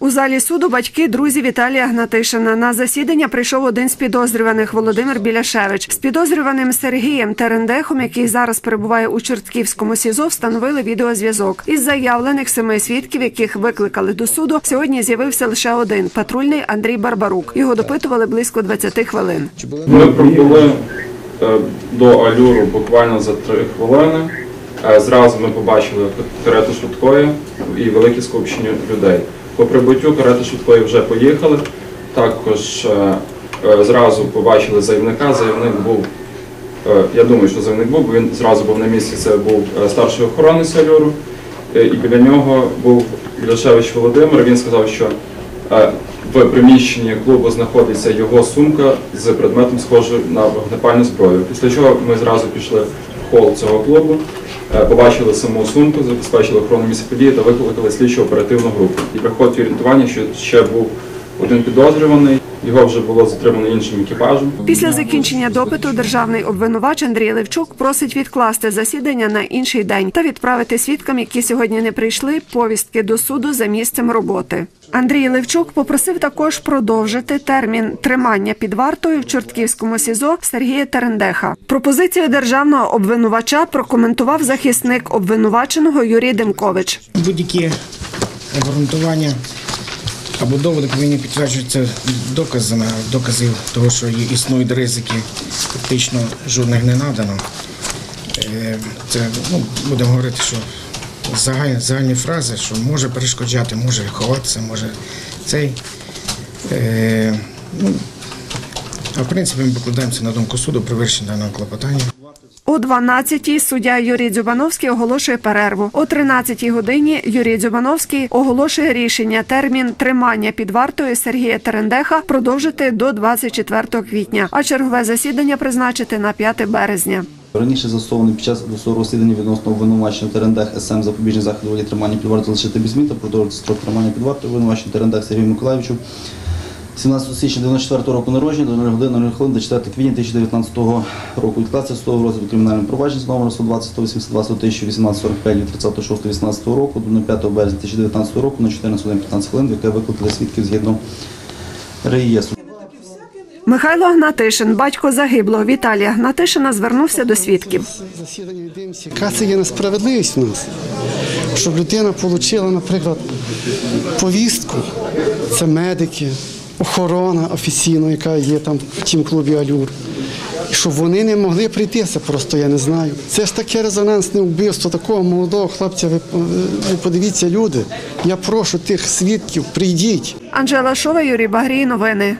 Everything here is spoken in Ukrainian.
У залі суду батьки, друзі Віталія Гнатишина. На засідання прийшов один з підозрюваних Володимир Біляшевич. З підозрюваним Сергієм Терендехом, який зараз перебуває у Чортківському СІЗО, встановили відеозв'язок. Із заявлених семи свідків, яких викликали до суду, сьогодні з'явився лише один патрульний Андрій Барбарук. Його допитували близько 20 хвилин. Ми прибули е, до Алюру буквально за три хвилини. Зразу ми побачили карету швидкої і велике скупчення людей. По прибуттю карети швидкої вже поїхали. Також е, е, зразу побачили заявника. Заявник був, е, я думаю, що заявник був, бо він зразу був на місці. Це був старший охоронець Алюру. Е, І біля нього був Біляшевич Володимир. Він сказав, що в приміщенні клубу знаходиться його сумка з предметом, схожим на вогнепальну зброю. Після чого ми зразу пішли в хол цього клубу, побачили саму сумку, забезпечили охорону місця події та викликали слідчу оперативну групу. І приходить орієнтування, що ще був один підозрюваний. Його вже було затримано іншим екіпажем. Після закінчення допиту державний обвинувач Андрій Левчук просить відкласти засідання на інший день та відправити свідкам, які сьогодні не прийшли, повістки до суду за місцем роботи. Андрій Левчук попросив також продовжити термін тримання під вартою в Чортківському СІЗО Сергія Терендеха. Пропозицію державного обвинувача прокоментував захисник обвинуваченого Юрій Демкович. Будь-які обґрунтування або доводи повинні підтверджуватися доказами, доказів того, що існують ризики, фактично жодних не надано. Е, Це ну, будемо говорити, що загальні, загальні фрази, що може перешкоджати, може ховатися, може цей. Е, ну, а в принципі ми покладаємося на думку суду при вирішенні даного клопотання. О 12-й суддя Юрій Дзюбановський оголошує перерву. О 13-й годині Юрій Дзюбановський оголошує рішення термін тримання під вартою Сергія Терендеха продовжити до 24 квітня, а чергове засідання призначити на 5 березня. Раніше застосований під час досудового розслідування відносно обвинувачення Терендех СМ запобіжний захід у тримання під вартою залишити без змін та продовжити строк тримання під вартою обвинувачення Терендех Сергію Миколаївичу 17 січня 94 року народження до 0 годин 0 хвилин до 4 квітня 2019 року. Відкласти судового розгляду кримінального провадження з номером 120 182 1018 45 від 36 18 року до 5 березня 2019 року на 14 годин 15 хвилин, яке викликали свідків згідно реєстру. Михайло Гнатишин, батько загиблого Віталія Гнатишина, звернувся до свідків. Засідання. Яка це є несправедливість у нас? Щоб людина отримала, наприклад, повістку, це медики, охорона офіційна, яка є там в тім клубі Алюр. І щоб вони не могли прийти, це просто я не знаю. Це ж таке резонансне вбивство такого молодого хлопця. Ви, ви подивіться, люди. Я прошу тих свідків, прийдіть. Анжела Шова, Юрій Багрій. Новини.